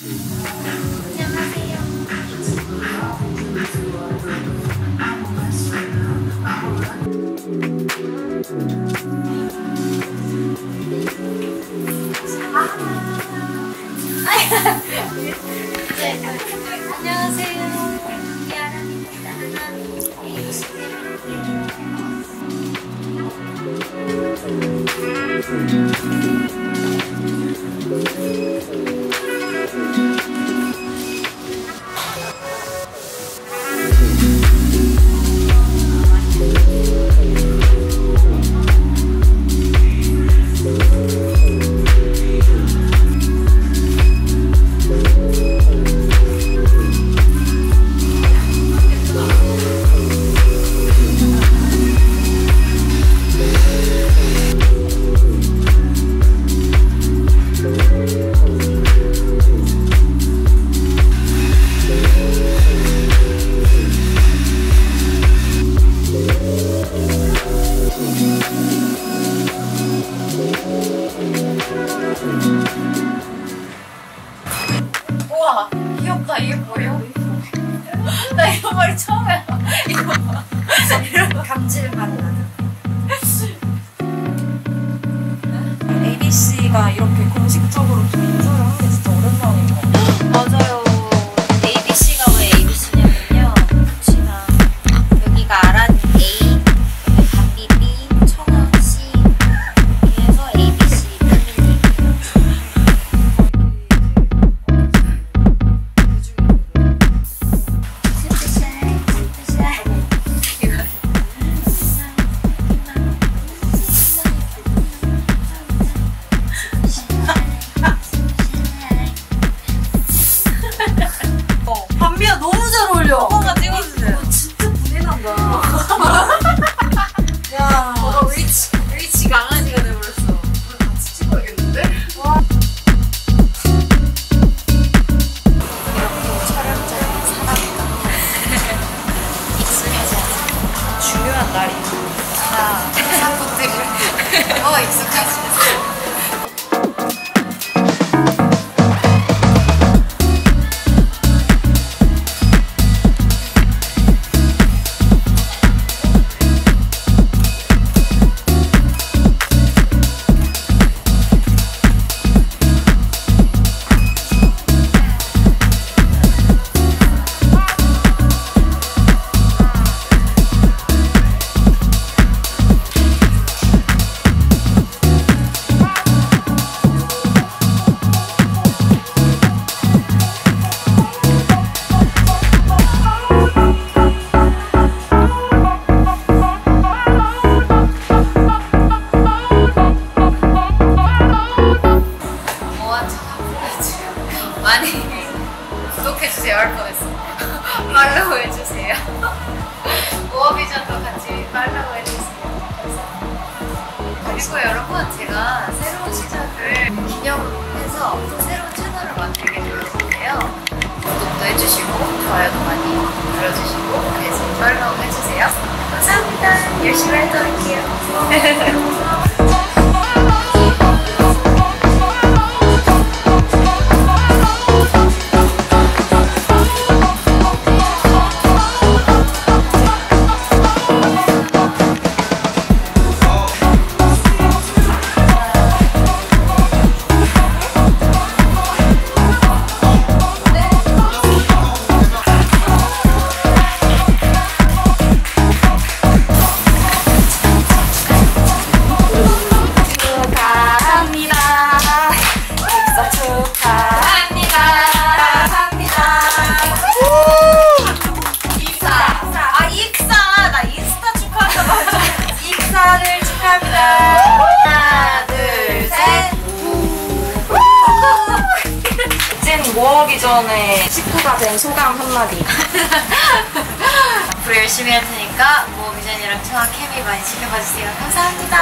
Hi. 우와 귀엽다 이게 뭐예요? 나 이런 머리 처음이야 이거 봐 이런 감질받는 ABC가 이렇게 공식적으로 좀 인사를 하는 게 진짜 오랜만인 것 같아요. 맞아요 여러분 제가 새로운 시작을 기념으로 해서 새로운 채널을 만들게 되었는데요. 구독도 해주시고 좋아요도 많이 눌러주시고 계속 팔로우 해주세요. 감사합니다. 열심히 해드릴게요 오전에 식구가 된 소감 한마디. 앞으로 열심히 할 테니까 뭐 미전이랑 청아 케미 많이 지켜봐주세요. 감사합니다.